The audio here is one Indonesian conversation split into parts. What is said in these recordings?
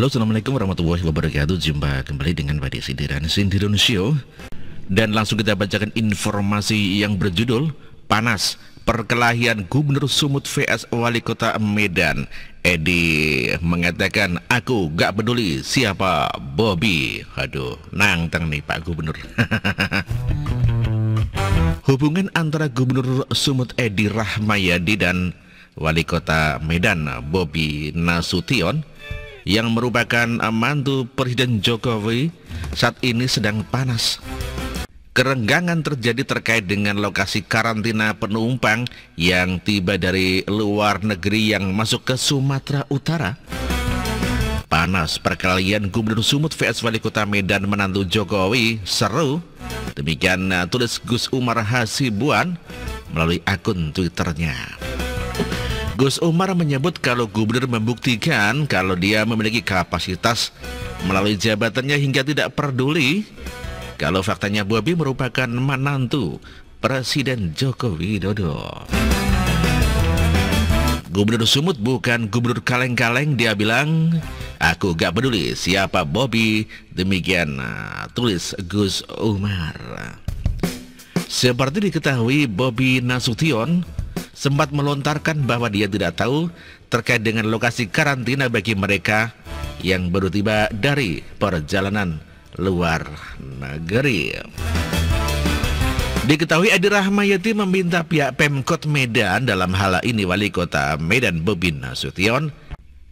Halo, Assalamualaikum warahmatullahi wabarakatuh. Jumpa kembali dengan Pak Sindiran Sindiran Show Dan langsung kita bacakan informasi yang berjudul Panas Perkelahian Gubernur Sumut vs Wali Kota Medan. Edi mengatakan Aku gak peduli siapa Bobby. Aduh, nangtang nih Pak Gubernur. Hubungan antara Gubernur Sumut Edi Rahmayadi dan Wali Kota Medan Bobby Nasution yang merupakan mantu Presiden Jokowi saat ini sedang panas. Kerenggangan terjadi terkait dengan lokasi karantina penumpang yang tiba dari luar negeri yang masuk ke Sumatera Utara. Panas perkelahian Gubernur Sumut vs Wali Kota Medan menantu Jokowi seru. Demikian uh, tulis Gus Umar Hasibuan melalui akun Twitternya. Gus Umar menyebut kalau gubernur membuktikan kalau dia memiliki kapasitas melalui jabatannya hingga tidak peduli kalau faktanya Bobi merupakan menantu Presiden Joko Widodo. Gubernur Sumut bukan gubernur kaleng-kaleng dia bilang Aku gak peduli siapa Bobby Demikian uh, tulis Gus Umar Seperti diketahui Bobby Nasution sempat melontarkan bahwa dia tidak tahu terkait dengan lokasi karantina bagi mereka yang baru tiba dari perjalanan luar negeri. Diketahui Edi Rahmayati meminta pihak Pemkot Medan dalam hal ini Wali Kota Medan Bobin Nasution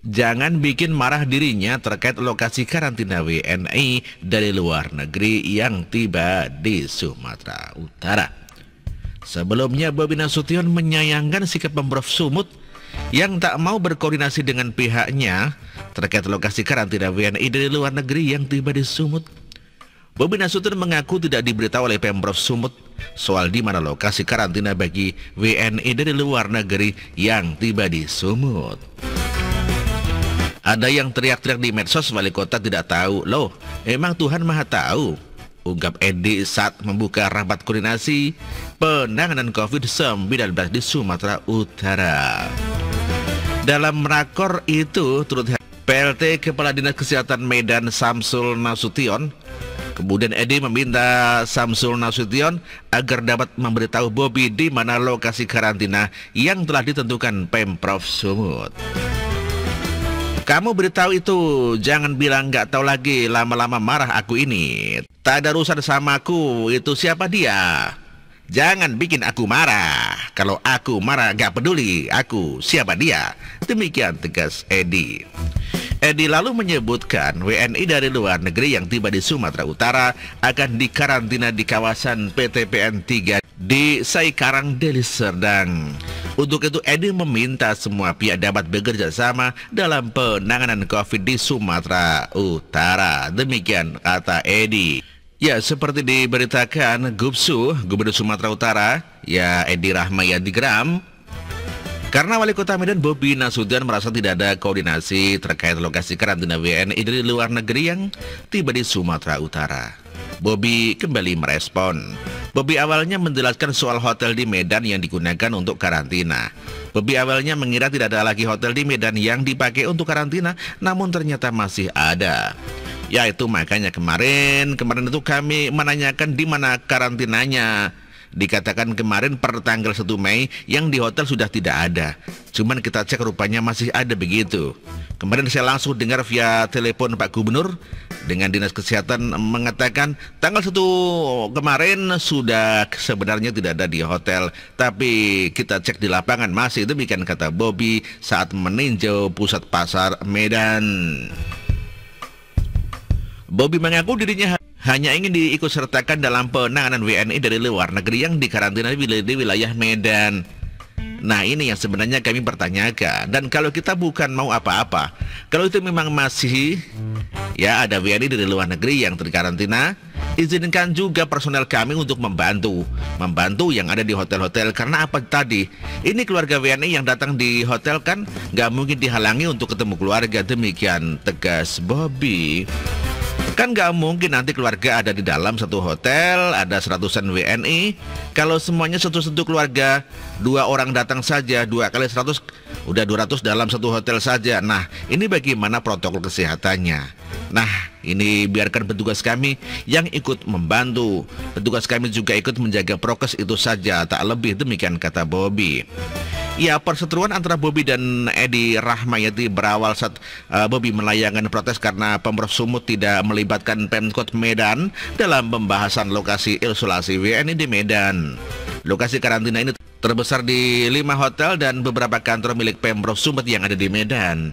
jangan bikin marah dirinya terkait lokasi karantina WNI dari luar negeri yang tiba di Sumatera Utara. Sebelumnya Bobi Nasution menyayangkan sikap Pemprov Sumut yang tak mau berkoordinasi dengan pihaknya terkait lokasi karantina WNI dari luar negeri yang tiba di Sumut. Bobi Nasution mengaku tidak diberitahu oleh Pemprov Sumut soal di mana lokasi karantina bagi WNI dari luar negeri yang tiba di Sumut. Ada yang teriak-teriak di medsos wali kota tidak tahu. Loh, emang Tuhan maha tahu ungkap Edi saat membuka rapat koordinasi penanganan COVID-19 di Sumatera Utara. Dalam rakor itu turut PLT Kepala Dinas Kesehatan Medan Samsul Nasution Kemudian Edi meminta Samsul Nasution agar dapat memberitahu Bobby di mana lokasi karantina yang telah ditentukan Pemprov Sumut. Kamu beritahu itu, jangan bilang nggak tahu lagi lama-lama marah aku ini. Tak ada urusan sama aku, itu siapa dia? Jangan bikin aku marah. Kalau aku marah gak peduli, aku siapa dia? Demikian tegas Edi. Edi lalu menyebutkan WNI dari luar negeri yang tiba di Sumatera Utara akan dikarantina di kawasan PTPN 3 di Saikarang Deli Serdang. Untuk itu Edi meminta semua pihak dapat bekerja sama dalam penanganan COVID di Sumatera Utara. Demikian kata Edi. Ya, seperti diberitakan Gubsu, Gubernur Sumatera Utara, ya Edi Rahmayadi Gram, karena Wali Kota Medan Bobi Nasution merasa tidak ada koordinasi terkait lokasi karantina WNI dari luar negeri yang tiba di Sumatera Utara. Bobi kembali merespon. Bobi awalnya menjelaskan soal hotel di Medan yang digunakan untuk karantina. Bobi awalnya mengira tidak ada lagi hotel di Medan yang dipakai untuk karantina, namun ternyata masih ada. Ya itu makanya kemarin, kemarin itu kami menanyakan di mana karantinanya. Dikatakan kemarin per tanggal 1 Mei yang di hotel sudah tidak ada. Cuman kita cek rupanya masih ada begitu. Kemarin saya langsung dengar via telepon Pak Gubernur dengan Dinas Kesehatan mengatakan tanggal 1 kemarin sudah sebenarnya tidak ada di hotel. Tapi kita cek di lapangan masih demikian kata Bobby saat meninjau pusat pasar Medan. Bobby mengaku dirinya hanya ingin diikut sertakan dalam penanganan WNI dari luar negeri yang dikarantina di wilayah Medan. Nah ini yang sebenarnya kami pertanyakan. Dan kalau kita bukan mau apa-apa Kalau itu memang masih Ya ada WNI dari luar negeri yang terkarantina Izinkan juga personel kami untuk membantu. Membantu yang ada di hotel-hotel. Karena apa tadi? Ini keluarga WNI yang datang di hotel kan Gak mungkin dihalangi untuk ketemu keluarga. Demikian tegas Bobby Kan nggak mungkin nanti keluarga ada di dalam satu hotel, ada seratusan WNI. Kalau semuanya satu-satu keluarga, dua orang datang saja, dua kali seratus, udah 200 dalam satu hotel saja. Nah, ini bagaimana protokol kesehatannya? Nah, ini biarkan petugas kami yang ikut membantu. Petugas kami juga ikut menjaga prokes itu saja, tak lebih demikian kata Bobby. Ya, perseteruan antara Bobi dan Edi Rahmayati berawal saat uh, Bobi melayangkan protes karena Pemprov Sumut tidak melibatkan Pemkot Medan dalam pembahasan lokasi isolasi WNI di Medan. Lokasi karantina ini terbesar di lima hotel dan beberapa kantor milik Pemprov Sumut yang ada di Medan.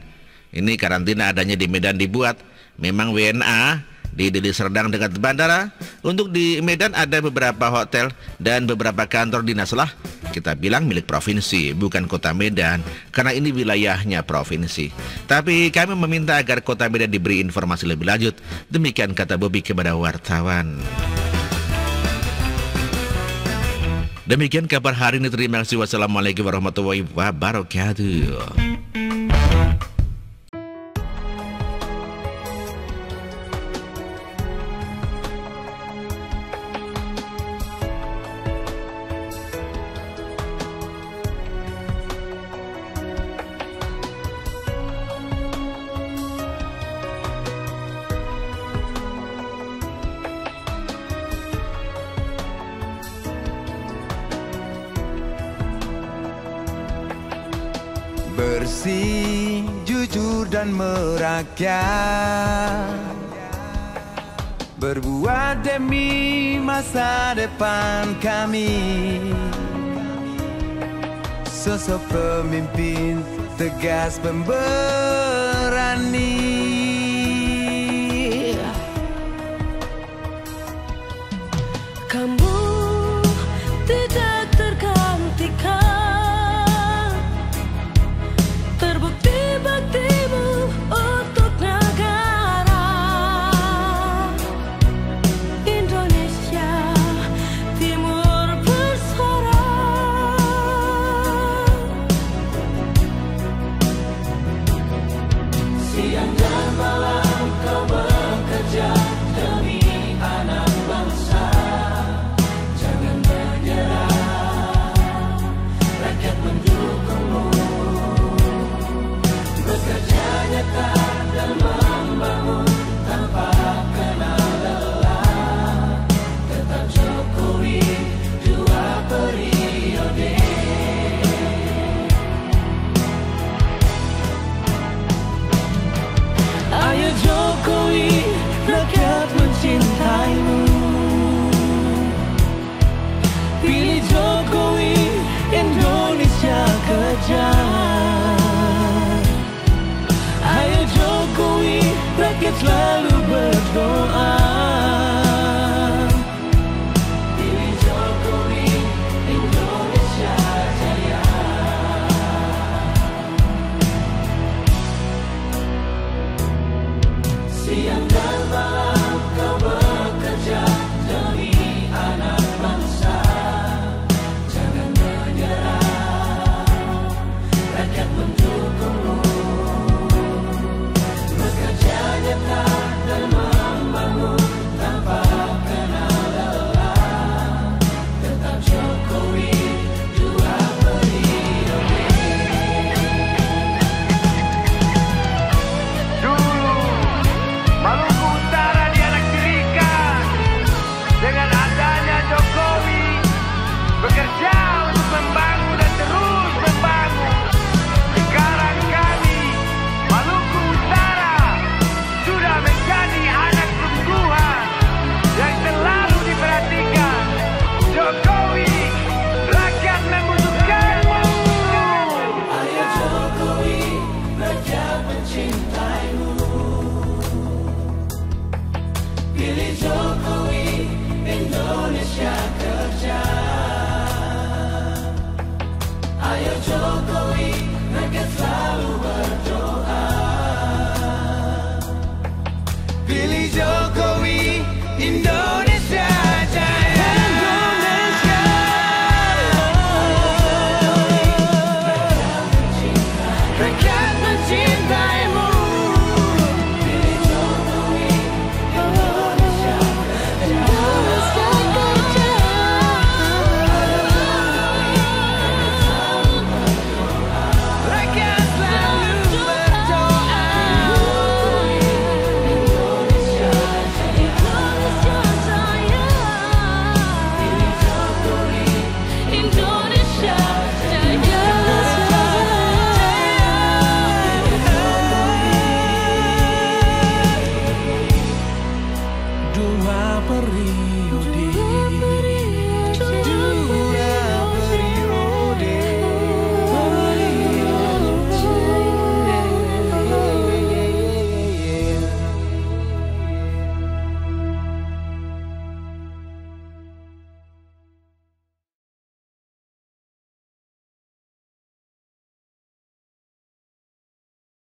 Ini karantina adanya di Medan dibuat. Memang WNA di Deli Serdang dekat bandara. Untuk di Medan ada beberapa hotel dan beberapa kantor dinas lah kita bilang milik provinsi, bukan kota Medan, karena ini wilayahnya provinsi. Tapi kami meminta agar kota Medan diberi informasi lebih lanjut. Demikian kata Bobi kepada wartawan. Demikian kabar hari ini. Terima kasih. Wassalamualaikum warahmatullahi wabarakatuh. Bersih, jujur dan merakyat. Berbuat demi masa depan kami. Sosok pemimpin tegas pemberani selalu berdoa